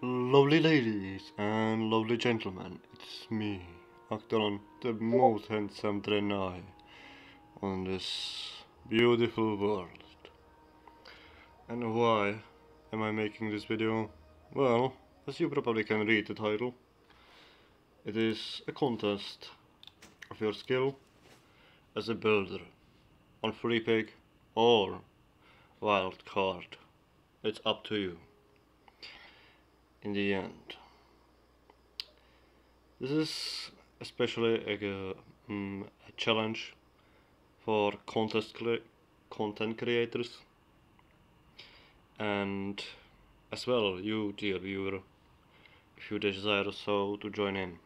Lovely ladies and lovely gentlemen, it's me, Actelon, the most handsome Draenei on this beautiful world. And why am I making this video? Well, as you probably can read the title, it is a contest of your skill as a builder on free pick or Wildcard. It's up to you in the end. This is especially a, um, a challenge for contest cre content creators and as well you dear viewer if you desire so to join in.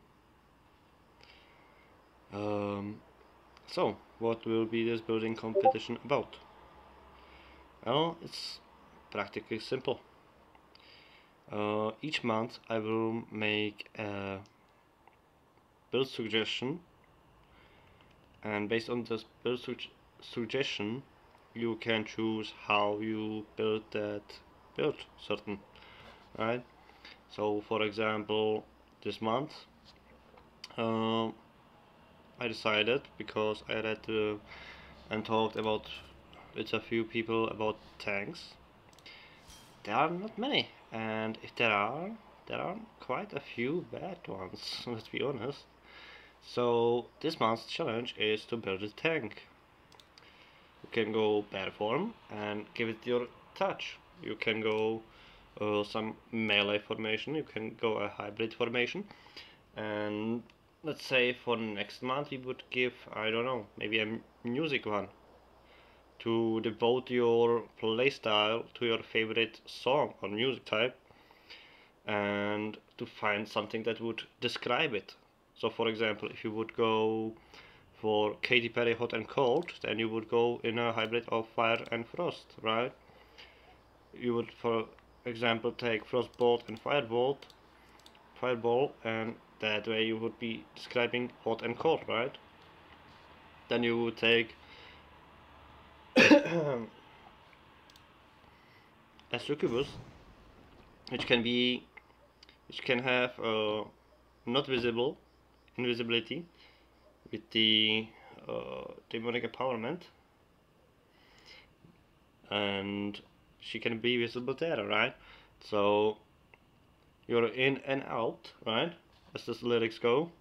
Um, so what will be this building competition about? Well it's practically simple. Uh, each month I will make a build suggestion. And based on this build su suggestion you can choose how you build that build certain right? So for example this month uh, I decided because I read uh, and talked about with a few people about tanks. There are not many and if there are there are quite a few bad ones let's be honest. So this month's challenge is to build a tank. You can go bear form and give it your touch. You can go uh, some melee formation. You can go a hybrid formation. And let's say for next month we would give I don't know maybe a music one to devote your playstyle to your favorite song or music type and to find something that would describe it. So for example, if you would go for Katy Perry Hot and Cold, then you would go in a hybrid of Fire and Frost, right? You would, for example, take Frostbolt and Firebolt, Fireball, and that way you would be describing hot and cold, right? Then you would take a succubus which can be which can have uh, not visible invisibility with the uh, demonic empowerment. And she can be visible there right? So you're in and out right? As the lyrics go.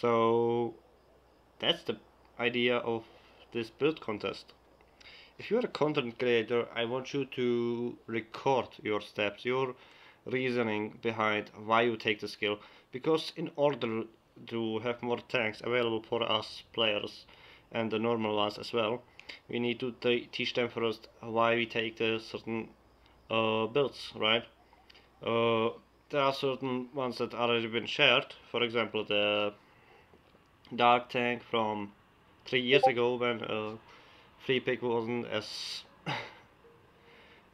So that's the idea of this build contest. If you are a content creator, I want you to record your steps, your reasoning behind why you take the skill, because in order to have more tanks available for us players and the normal ones as well, we need to teach them first why we take the certain uh, builds, right? Uh, there are certain ones that already been shared, for example the dark tank from three years ago when uh, Free Pick wasn't as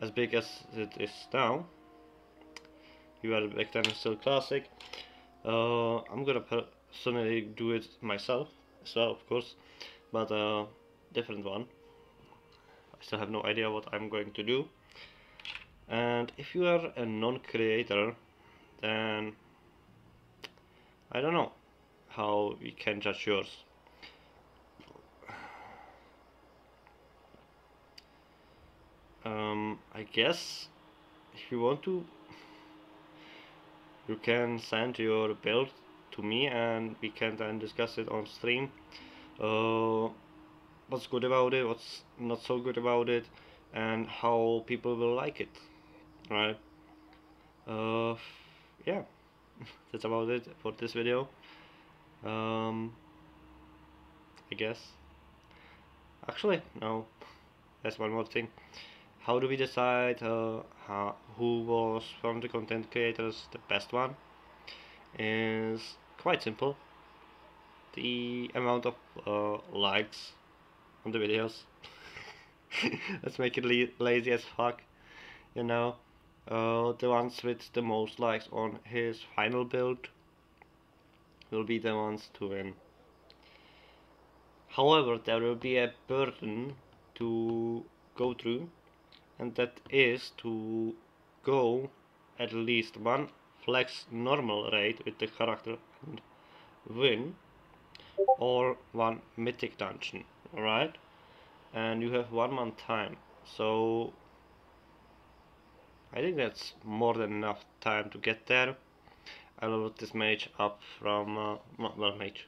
as big as it is now. You had back then still classic. Uh, I'm gonna personally do it myself as well, of course, but a uh, different one. I still have no idea what I'm going to do. And if you are a non-creator, then I don't know how we can judge yours. Um, I guess if you want to you can send your build to me and we can then discuss it on stream. Uh, what's good about it what's not so good about it and how people will like it right? Uh, yeah that's about it for this video. Um, I guess. Actually no that's one more thing how do we decide uh, how, who was from the content creators the best one? Is quite simple. The amount of uh, likes on the videos. Let's make it lazy as fuck you know? Uh, the ones with the most likes on his final build will be the ones to win. However there will be a burden to go through and that is to go at least one flex normal raid with the character and win or one mythic dungeon alright? And you have one month time so I think that's more than enough time to get there. I will this mage up from uh, well mage.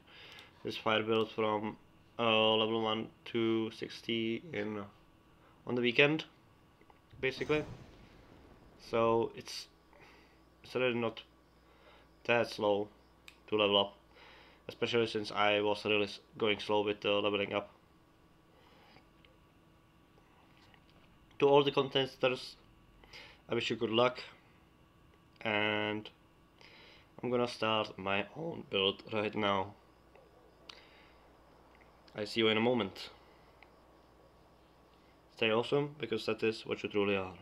This fire build from uh, level 1 to 60 in uh, on the weekend basically. So it's it's really not that slow to level up especially since I was really going slow with the leveling up. To all the contestants I wish you good luck and I'm gonna start my own build right now. I see you in a moment stay awesome because that is what you truly are